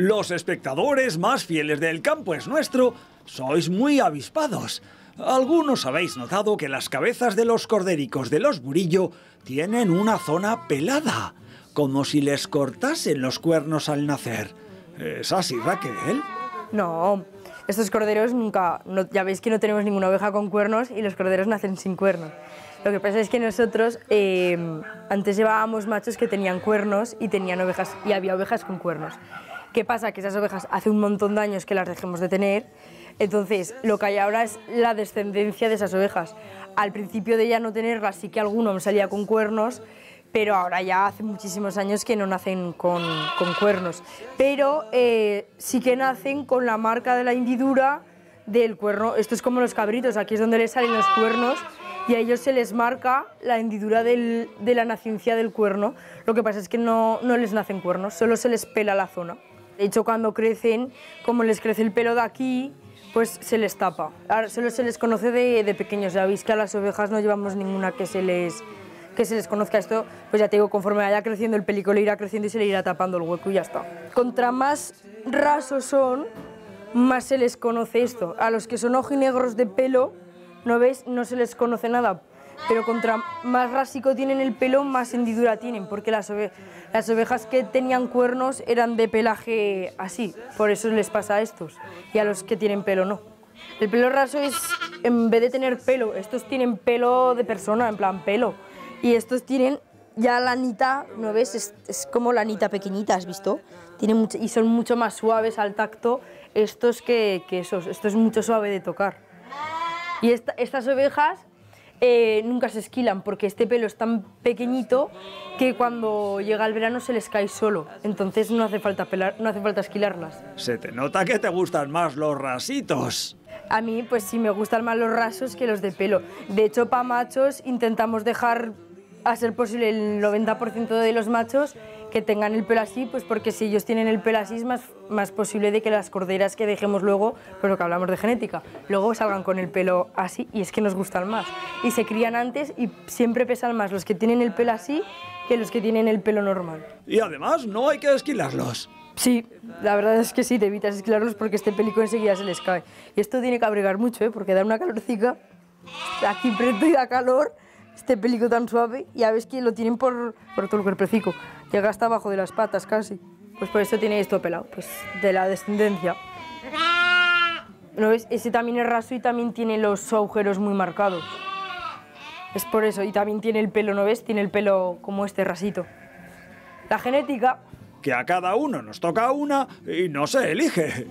Los espectadores más fieles del campo es nuestro sois muy avispados. Algunos habéis notado que las cabezas de los cordericos de los Burillo tienen una zona pelada, como si les cortasen los cuernos al nacer. ¿Es así, Raquel? No, estos corderos nunca, ya veis que no tenemos ninguna oveja con cuernos y los corderos nacen sin cuernos. Lo que pasa es que nosotros eh, antes llevábamos machos que tenían cuernos y tenían ovejas y había ovejas con cuernos. ¿Qué pasa? Que esas ovejas hace un montón de años que las dejemos de tener, entonces lo que hay ahora es la descendencia de esas ovejas. Al principio de ya no tenerlas sí que alguno me salía con cuernos, pero ahora ya hace muchísimos años que no nacen con, con cuernos. Pero eh, sí que nacen con la marca de la hendidura del cuerno. Esto es como los cabritos, aquí es donde les salen los cuernos y a ellos se les marca la hendidura del, de la naciencia del cuerno. Lo que pasa es que no, no les nacen cuernos, solo se les pela la zona. De hecho, cuando crecen, como les crece el pelo de aquí, pues se les tapa. Ahora, solo se les conoce de, de pequeños. Ya veis que a las ovejas no llevamos ninguna que se les que se les conozca esto, pues ya te digo, conforme vaya creciendo el película le irá creciendo y se le irá tapando el hueco y ya está. Contra más rasos son, más se les conoce esto. A los que son ojinegros de pelo, ¿no ves? No se les conoce nada. Pero contra más rásico tienen el pelo, más hendidura tienen, porque las, ovejas que tenían cuernos eran de pelaje así, por eso les pasa a estos, y a los que tienen pelo no. El pelo raso es, en vez de tener pelo, estos tienen pelo de persona, en plan pelo, y estos tienen ya la anita, ¿no ves? Es, es como la anita pequeñita, ¿has visto? Tiene mucho, y son mucho más suaves al tacto estos que, que esos, esto es mucho suave de tocar. Y estas ovejas eh, nunca se esquilan porque este pelo es tan pequeñito que cuando llega el verano se les cae solo. Entonces no hace falta, pelar, no hace falta esquilarlas. Se te nota que te gustan más los rasitos. A mí, pues sí, me gustan más los rasos que los de pelo. De hecho, para machos intentamos dejar a ser posible el 90% de los machos que tengan el pelo así, pues porque si ellos tienen el pelo así es más, más posible de que las corderas que dejemos luego, lo que hablamos de genética, luego salgan con el pelo así y es que nos gustan más. Y se crían antes y siempre pesan más los que tienen el pelo así que los que tienen el pelo normal. Y además no hay que esquilarlos. Sí, la verdad es que sí, te evitas esquilarlos porque este pelico enseguida se les cae. Y esto tiene que abrigar mucho, ¿eh? porque da una calorcica, aquí preto y da calor, este pelico tan suave, ya ves que lo tienen por, por todo el cuerpecico llega hasta abajo de las patas casi. Pues por eso tiene esto pelado, pues de la descendencia. ¿No ves? Ese también es raso y también tiene los agujeros muy marcados. Es por eso, y también tiene el pelo, ¿no ves? Tiene el pelo como este rasito. La genética... Que a cada uno nos toca una y no se elige.